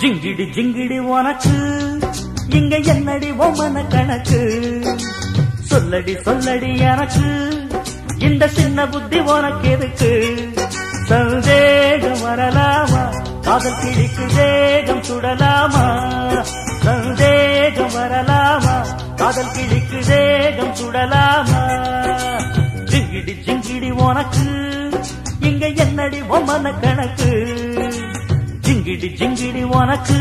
ஜிங்கிடி ஜிங்கிடி உனக்கு இங்க என்னடி ஒமன கணக்கு சொல்லடி சொல்லடி எனக்கு இந்த சின்ன புத்தி உனக்கு எதுக்கு? சந்தேகம் வரலாமா? காதல் கிழிக்கு வேகம் சுடலாமா? சந்தேகம் வரலாமா? காதல் கிழிக்கு வேகம் சுடலாமா? ஜிங்கிடி ஜிங்கிடி உனக்கு இங்க என்னடி ஒமன கணக்கு ஜிங்கிடி ஜிங்கிடி உனக்கு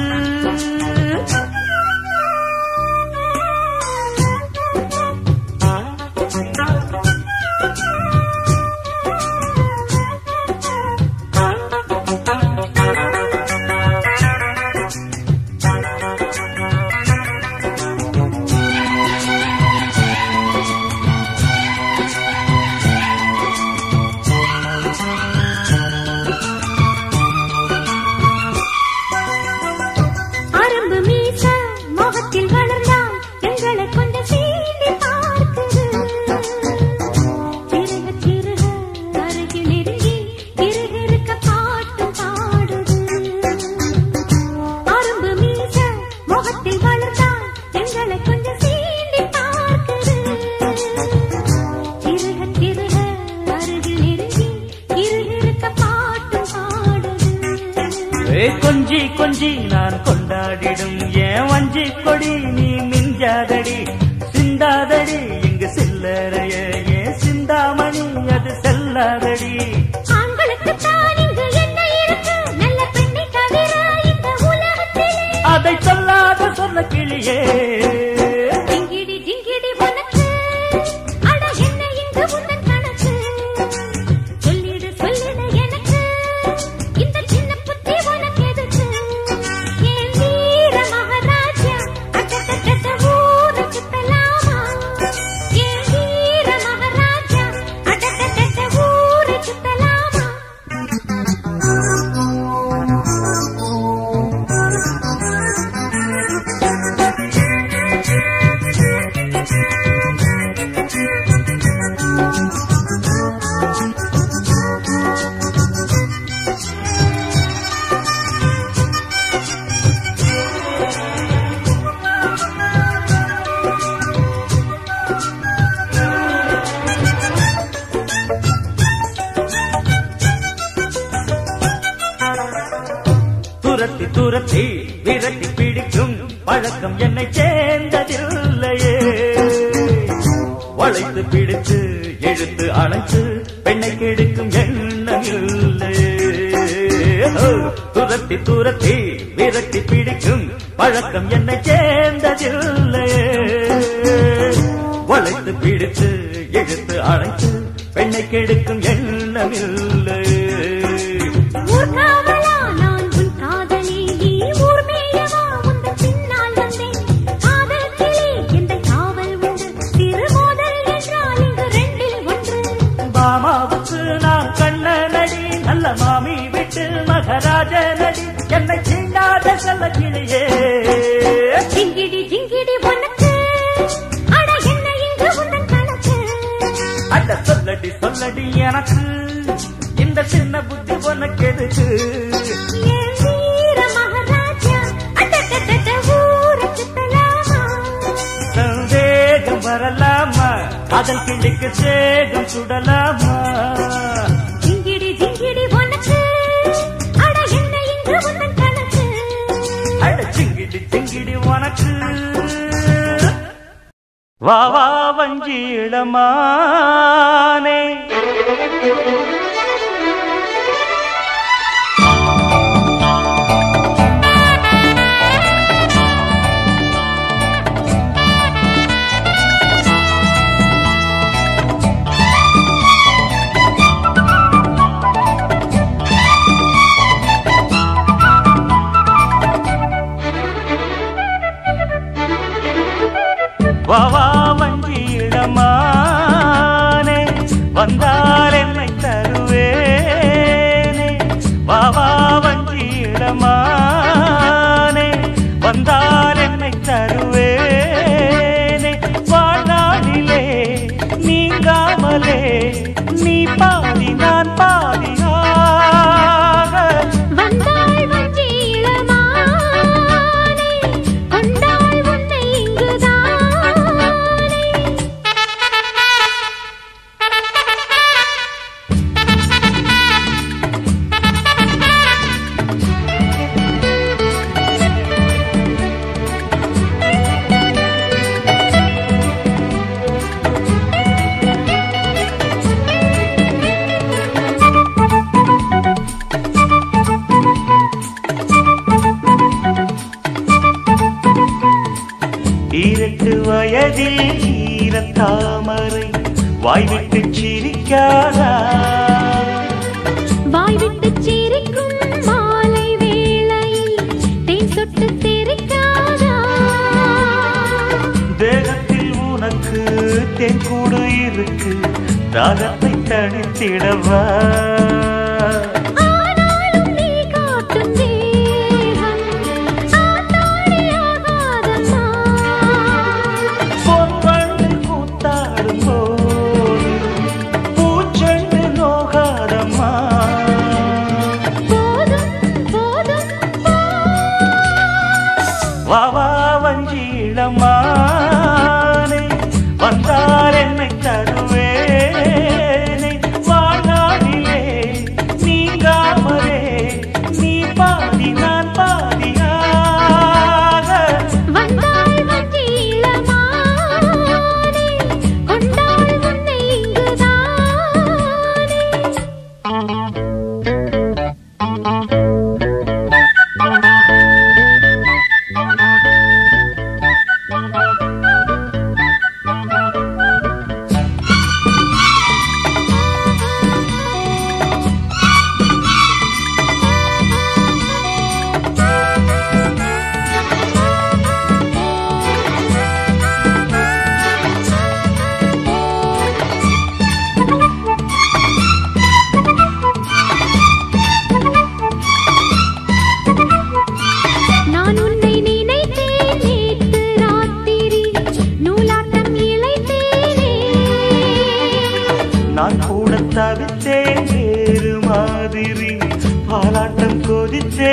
கொஞ்சி கொஞ்சி நான் கொண்டாடிடும். ஏன் வஞ்சி கொடி நீ மிஞ்சாதடி? சிந்தாதடி இங்கு சில்லறைய. ஏன் சிந்தாமணி அது செல்லாதடி? துரத்தி துரத்தி விரட்டி பிடிக்கும் பழக்கம் என்னை சேர்ந்ததில்லையே. வளைத்து பிடித்து இழுத்து அழைத்து பெண்ணை கெடுக்கும் எண்ணம் இல்லையே. துரத்தி துரத்தி விரட்டி பிடிக்கும் பழக்கம் என்னை சேர்ந்ததில்லையே. வளைத்து பிடித்து இழுத்து அழைத்து பெண்ணை கெடுக்கும் எண்ணம் இல்லை விட்டு மகராஜ நடி என்னை சீண்டாத செல்ல கிளியே ஜிங்கிடி ஜிங்கிடி உனக்கு. அட என்ன இங்கு உந்தன் கணக்கு? அட சொல்லடி சொல்லடி எனக்கு. இந்த சின்ன புத்தி உனக்கு எதுக்கு? வரலாமா? அதன் கிளிக்கு சேகம் சுடலாமா? காற்று வா வா வஞ்சி வயதில் ஈரத்தாமரை வாய்விட்டு சிரிக்காதா? வாய்விட்டு சிரிக்கும் மாலை வேளை தேன் சொட்டு தெரிக்காதா? தேகத்தில் உனக்கு தென்கூடு இருக்கு தாகத்தை தனித்திடவா? மாதிரி பாலாட்டம் கொதிச்சே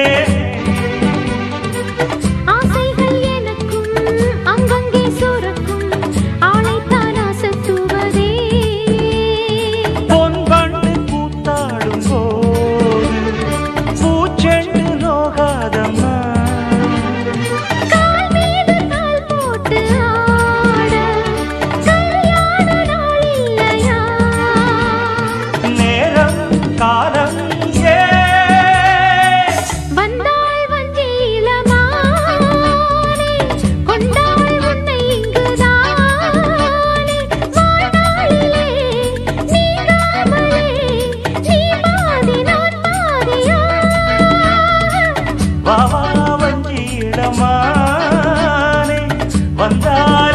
செல்லமானே வந்தார்